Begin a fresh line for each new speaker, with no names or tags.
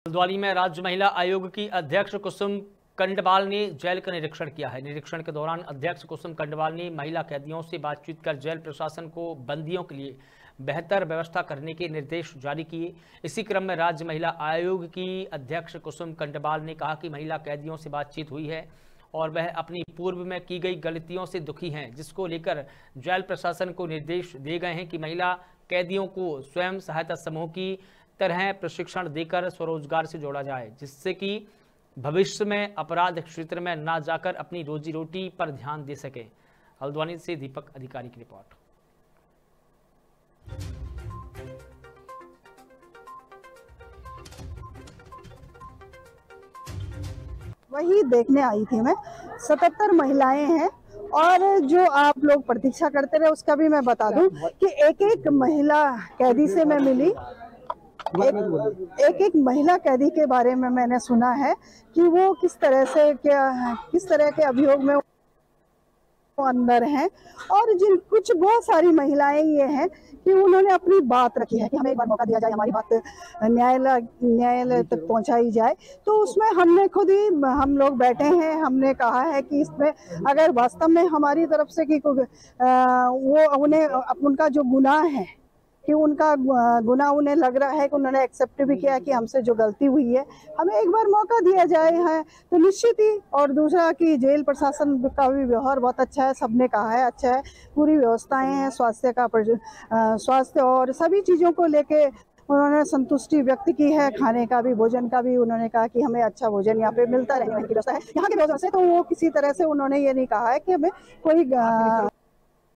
हल्द्वानी में राज्य महिला आयोग की अध्यक्ष कुसुम कंडवाल ने जेल का निरीक्षण किया है। निरीक्षण के दौरान अध्यक्ष कुसुम कंडवाल ने महिला कैदियों से बातचीत कर जेल प्रशासन को बंदियों के लिए बेहतर व्यवस्था करने के निर्देश जारी किए। इसी क्रम में राज्य महिला आयोग की अध्यक्ष कुसुम कंडवाल ने कहा कि महिला कैदियों से बातचीत हुई है और वह अपनी पूर्व में की गई गलतियों से दुखी हैं, जिसको लेकर जेल प्रशासन को निर्देश दिए गए हैं कि महिला कैदियों को स्वयं सहायता समूह की तरह प्रशिक्षण देकर स्वरोजगार से जोड़ा जाए, जिससे कि भविष्य में अपराध क्षेत्र में ना जाकर अपनी रोजी रोटी पर ध्यान दे सके। हल्द्वानी से दीपक अधिकारी की रिपोर्ट।
वही देखने आई थी मैं। सतहत्तर महिलाएँ हैं और जो आप लोग प्रतीक्षा करते रहे, उसका भी मैं बता दूँ कि एक एक महिला कैदी से मैं मिली। एक एक महिला कैदी के बारे में मैंने सुना है कि वो किस तरह से क्या किस तरह के अभियोग में अंदर हैं और जिन कुछ बहुत सारी महिलाएँ ये हैं कि उन्होंने अपनी बात रखी है कि हमें एक बार मौका दिया जाए हमारी बात न्यायालय न्यायालय तक पहुंचाई जाए। तो उसमें हमने खुद ही हम लोग बैठे हैं हमने कहा है कि इसमें अगर वास्तव में हमारी तरफ़ से कि वो उन्हें उनका जो गुनाह है कि उनका गुना उन्हें लग रहा है कि उन्होंने एक्सेप्ट भी किया कि हमसे जो गलती हुई है। हमें एक बार मौका दिया जाए, है तो निश्चित ही। और दूसरा कि जेल प्रशासन का भी व्यवहार बहुत अच्छा है, सबने कहा है अच्छा है। पूरी व्यवस्थाएँ हैं, स्वास्थ्य का स्वास्थ्य और सभी चीज़ों को लेके उन्होंने संतुष्टि व्यक्त की है। खाने का भी, भोजन का भी उन्होंने कहा कि हमें अच्छा भोजन यहाँ पे मिलता रहने की व्यवस्था है, यहाँ की व्यवस्था से तो वो किसी तरह से उन्होंने ये नहीं कहा है कि हमें कोई